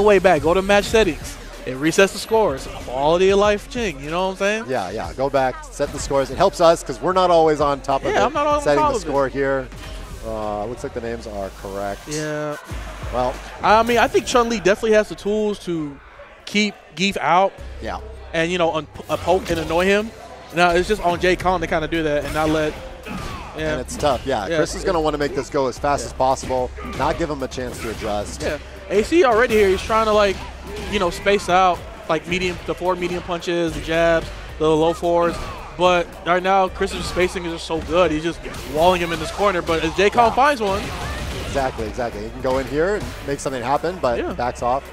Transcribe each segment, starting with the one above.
the way back. Go to match settings. It resets the scores. Quality of life ching. You know what I'm saying? Yeah, yeah. Go back, set the scores. It helps us because we're not always on top of Yeah, it. I'm not on setting the it. score here. Uh, looks like the names are correct. Yeah. Well, I mean, I think Chun Li definitely has the tools to keep Gief out yeah. and you know un- uh, poke and annoy him. Now it's just on Jkong to kind of do that and not let. Yeah. And it's tough. Yeah, Yeah, Chris is going to want to make this go as fast as possible, not give him a chance to adjust. Yeah, AC already here. He's trying to like, you know, space out like medium, the four medium punches, the jabs, the low fours. But right now, Chris's spacing is just so good. He's just walling him in this corner. But as J. Finds one, Exactly, exactly. He can go in here and make something happen, but Yeah. backs off.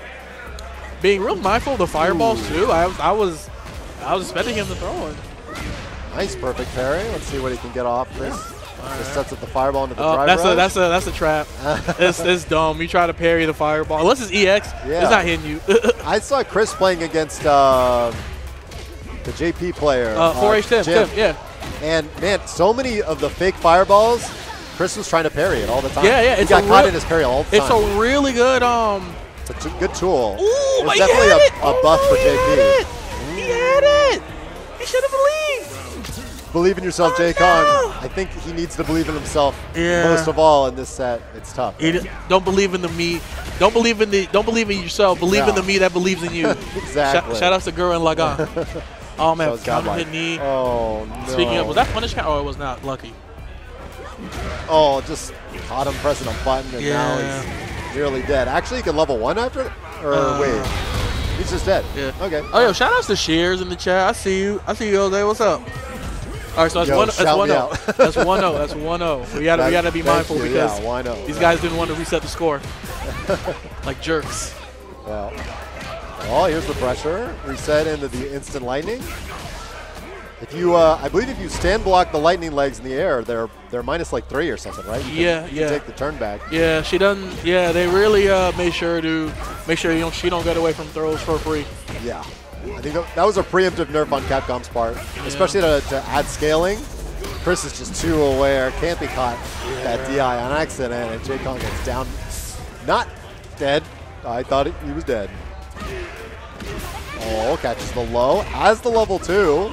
being real mindful of the fireballs too. I, was- I was, I was expecting him to throw one. Nice, perfect parry. Let's see what he can get off. Just sets up the fireball into the Oh, drive that's a that's a that's a trap. it's, it's dumb. You try to parry the fireball unless it's EX. Yeah. It's not hitting you. I saw Chris playing against uh, the JP player. uh, 4H Tim, Jim. Tim, yeah. And man, so many of the fake fireballs, Chris was trying to parry it all the time. Yeah, yeah, He it's got a caught in his parry all the time. It's a really good um. It's a good tool. Ooh, It's definitely a, it. a buff Ooh, for he had JP. it. He had it. He should have believed. Believe in yourself, Oh, Jay no. Kong. I think he needs to believe in himself Yeah. most of all in this set. It's tough. He d- don't believe in the me. Don't believe in the. Don't believe in yourself. Believe in the me that believes in you. Exactly. Shout, shout out to Gurren Lagann. oh man, That was counter hit knee. Oh no. Speaking of, was that punish count? Oh, it was not. Lucky. Oh, just caught him pressing a button, and now he's nearly dead. Actually, he can level one after it? Or Uh, wait. He's just dead. Yeah. Okay. Oh, yo, shout outs to Shears in the chat. I see you. I see you, Jose. What's up? All right, so that's Yo, one. That's one zero. out. That's one zero. That's one zero. We gotta we gotta be mindful you. because yeah, why not? these Yeah. guys didn't want to reset the score, like jerks. Well, well, here's the pressure. Reset into the instant lightning. If you, uh, I believe, if you stand block the lightning legs in the air, they're they're minus like three or something, right? You Yeah, you can yeah. Take the turn back. Yeah, she doesn't. Yeah, they really uh, made sure to make sure you don't she don't get away from throws for free. Yeah. I think that, that was a preemptive nerf on Capcom's part, especially to, to add scaling. Chris is just too aware, can't be caught that DI on accident, and Jkong gets down. Not dead. I thought he was dead. Oh, catches the low, has the level two.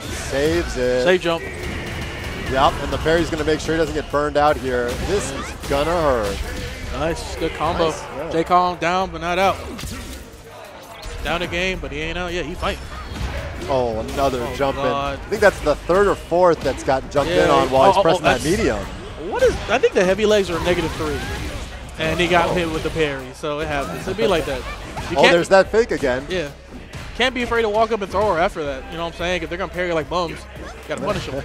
Saves it. Save jump. Yep, and the parry's going to make sure he doesn't get burned out here. This is gonna hurt. Nice, good combo. Nice, yeah. Jkong down but not out. Down the game, but he ain't out yet. He fighting. Oh, another Oh, jump God. in. I think that's the third or fourth that's gotten jumped in on while oh, he's oh, pressing that medium. What is? I think the heavy legs are negative three, and he got oh. hit with the parry, so it happens. It'd be like that. You Oh, there's that fake again. Yeah. Can't be afraid to walk up and throw her after that. You know what I'm saying? If they're gonna parry like bums, you gotta punish them.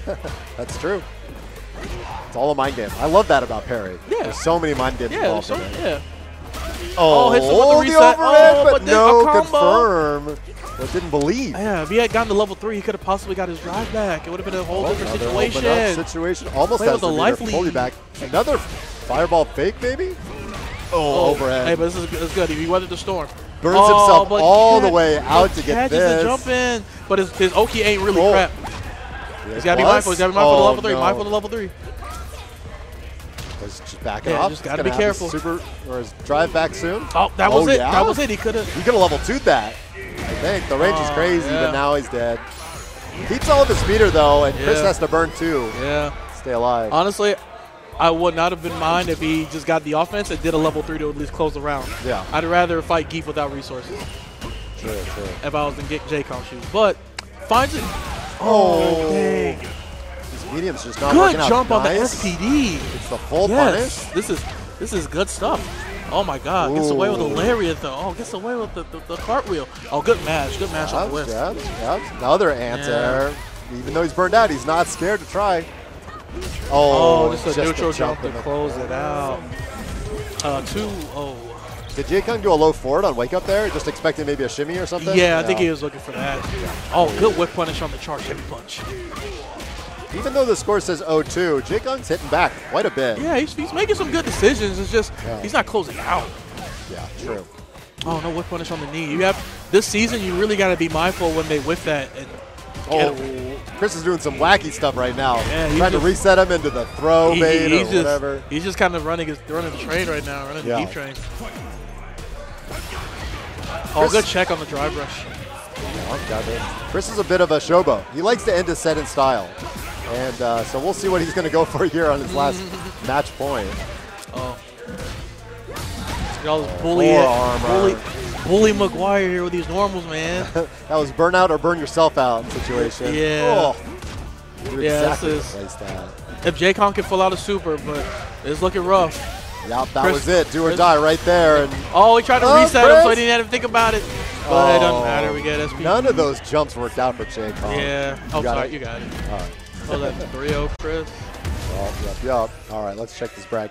That's true. It's all a mind game. I love that about parry. Yeah. There's so many mind games Yeah, involved so, in it. yeah. Oh, oh, hits him with the the reset. overhead, Oh, but, but no confirm. But didn't believe. Yeah, if he had gotten to level three, he could have possibly got his drive back. It would have been a whole Oh, different another open up situation. situation. Almost Play has the the life lead. back. Another fireball fake, maybe? Oh, oh overhead. Hey, but this is, this is good. He weathered the storm. Burns Oh, himself all the way out to get this. the jump in, but his, his Oki ain't really Oh. crap. He's got to be mindful. He's got to be mindful Oh, of level three. no. Mindful of level three. He's just backing Yeah, off. just gotta be careful. Super or his drive back soon. Oh, that Oh, was it. yeah? That was it. He could have. He could have level two that. I think the range is Oh, crazy, yeah. but now he's dead. Keeps all of his meter though, and Chris has to burn two. Yeah. Stay alive. Honestly, I would not have been mind if he just got the offense and did a level three to at least close the round. Yeah. I'd rather fight Gief without resources True, true. if I was in J- Jkong shoes. But finds it. Oh, dang. Medium's just not Good jump on the. SPD. It's the full Yes. punish. This is this is good stuff. Oh my God! Gets away with the lariat though. Oh, gets away with the, the, the cartwheel. Oh, good match. Good match on the Jabs, whiff. jabs, jabs. Another anti-air. Even though he's burned out, he's not scared to try. Oh, Oh, just a neutral jump, to close it out. Uh, two. Oh. Did Jkong do a low forward on wake up there? Just expecting maybe a shimmy or something? Yeah, I think he was looking for that. Oh, good whip punish on the charge heavy punch. Even though the score says 0-2, Jkong's hitting back quite a bit. Yeah, he's, he's making some good decisions. It's just Yeah. he's not closing out. Yeah, true. Oh no, whip punish on the knee. You have this season. You really got to be mindful when they whip that. And Oh, Chris is doing some wacky stuff right now. Yeah, Trying just- to reset him into the throw he- bait he's or just whatever. he's just kind of running his running the train right now, running Yeah. the deep train. Oh, Chris- good check on the drive rush. Oh, got it. Chris is a bit of a showboat. He likes to end his set in style. And uh, so we'll see what he's going to go for here on his last match point. Oh. Y'all just bully, Forearm, bully, bully McGuire here with these normals, man. that was burnout or burn yourself out situation. Yeah. Oh. Yeah, exactly this is- to place that. if Jkong can pull out a super, but it's looking rough. Yep, that Chris- was it. Do or Chris- die right there. And Oh, he tried to Oh, reset him, so Chris. he didn't have to think about it. But it doesn't Oh. matter. We get SP. none of those jumps worked out for Jay Kong. Yeah. Oh, You got sorry. it? You got it. Oh, that 3-0, Chris. Yep, yep, yep. All right, let's check this bracket.